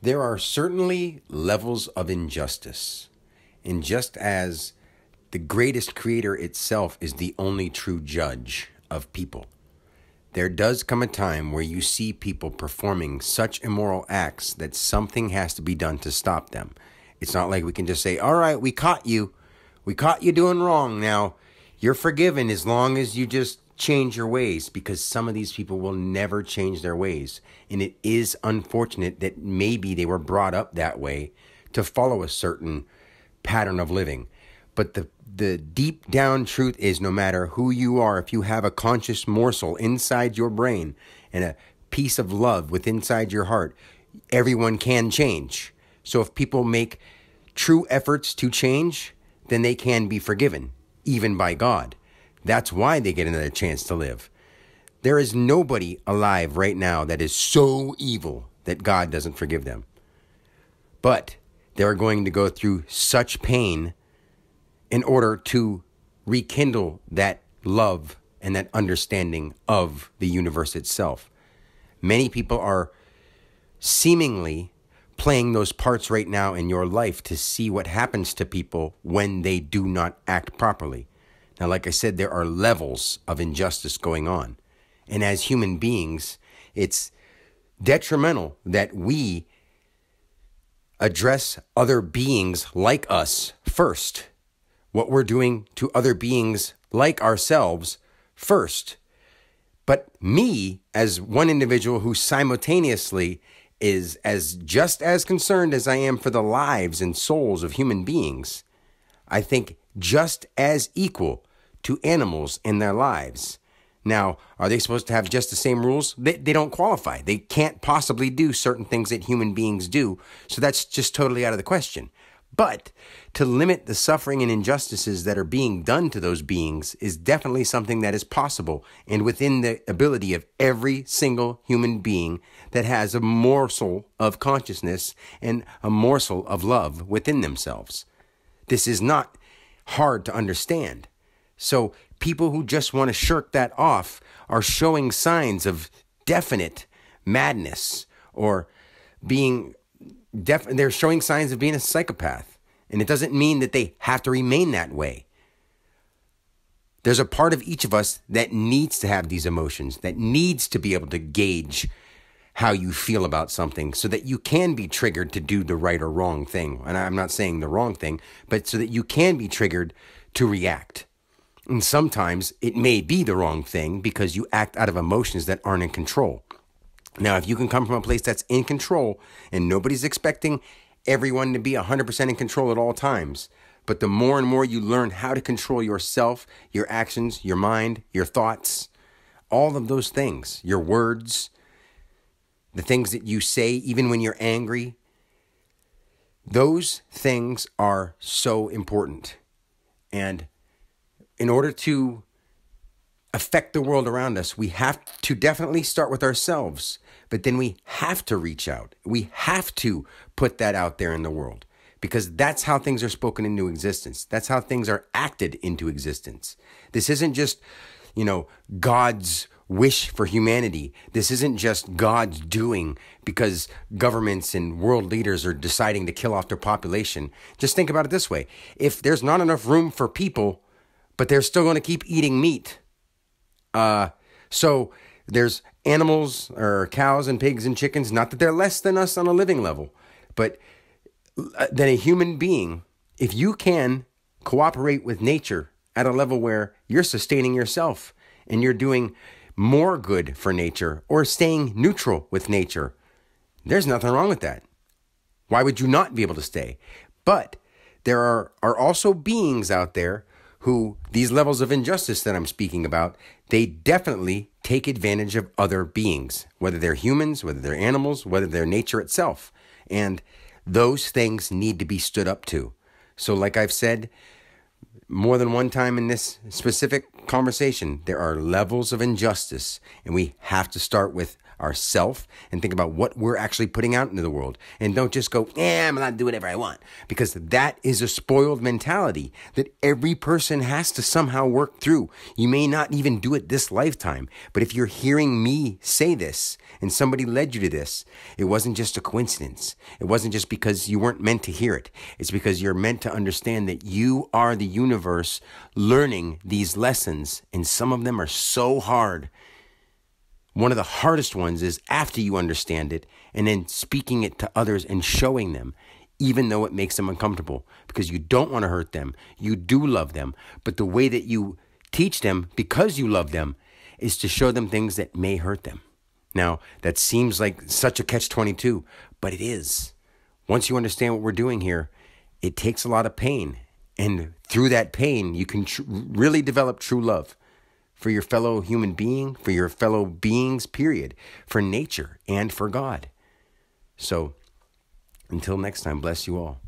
There are certainly levels of injustice. And just as the greatest creator itself is the only true judge of people, there does come a time where you see people performing such immoral acts that something has to be done to stop them. It's not like we can just say, All right, we caught you. We caught you doing wrong. Now, you're forgiven as long as you just change your ways because some of these people will never change their ways. And it is unfortunate that maybe they were brought up that way to follow a certain pattern of living. But the, the deep down truth is no matter who you are, if you have a conscious morsel inside your brain and a piece of love within inside your heart, everyone can change. So if people make true efforts to change, then they can be forgiven, even by God. That's why they get another chance to live. There is nobody alive right now that is so evil that God doesn't forgive them. But they're going to go through such pain in order to rekindle that love and that understanding of the universe itself. Many people are seemingly playing those parts right now in your life to see what happens to people when they do not act properly. Now, like I said, there are levels of injustice going on. And as human beings, it's detrimental that we address other beings like us first. What we're doing to other beings like ourselves first. But me, as one individual who simultaneously is as just as concerned as I am for the lives and souls of human beings, I think just as equal to animals in their lives. Now, are they supposed to have just the same rules? They, they don't qualify. They can't possibly do certain things that human beings do. So that's just totally out of the question. But to limit the suffering and injustices that are being done to those beings is definitely something that is possible and within the ability of every single human being that has a morsel of consciousness and a morsel of love within themselves. This is not hard to understand. So people who just want to shirk that off are showing signs of definite madness or being def- they're showing signs of being a psychopath. And it doesn't mean that they have to remain that way. There's a part of each of us that needs to have these emotions, that needs to be able to gauge how you feel about something so that you can be triggered to do the right or wrong thing. And I'm not saying the wrong thing, but so that you can be triggered to react. And sometimes it may be the wrong thing because you act out of emotions that aren't in control. Now, if you can come from a place that's in control and nobody's expecting everyone to be 100% in control at all times, but the more and more you learn how to control yourself, your actions, your mind, your thoughts, all of those things, your words, the things that you say, even when you're angry, those things are so important. And in order to affect the world around us, we have to definitely start with ourselves, but then we have to reach out. We have to put that out there in the world because that's how things are spoken into existence. That's how things are acted into existence. This isn't just, you know, God's wish for humanity. This isn't just God's doing because governments and world leaders are deciding to kill off their population. Just think about it this way if there's not enough room for people, but they're still going to keep eating meat. Uh, so there's animals or cows and pigs and chickens, not that they're less than us on a living level, but uh, than a human being. If you can cooperate with nature at a level where you're sustaining yourself and you're doing more good for nature or staying neutral with nature, there's nothing wrong with that. Why would you not be able to stay? But there are, are also beings out there who these levels of injustice that I'm speaking about, they definitely take advantage of other beings, whether they're humans, whether they're animals, whether they're nature itself. And those things need to be stood up to. So, like I've said more than one time in this specific conversation, there are levels of injustice, and we have to start with ourself and think about what we're actually putting out into the world. And don't just go, yeah, I'm allowed to do whatever I want. Because that is a spoiled mentality that every person has to somehow work through. You may not even do it this lifetime, but if you're hearing me say this and somebody led you to this, it wasn't just a coincidence. It wasn't just because you weren't meant to hear it. It's because you're meant to understand that you are the universe learning these lessons, and some of them are so hard. One of the hardest ones is after you understand it and then speaking it to others and showing them, even though it makes them uncomfortable, because you don't want to hurt them. You do love them, but the way that you teach them because you love them is to show them things that may hurt them. Now, that seems like such a catch 22, but it is. Once you understand what we're doing here, it takes a lot of pain. And through that pain, you can tr- really develop true love for your fellow human being, for your fellow beings, period, for nature and for God. So, until next time, bless you all.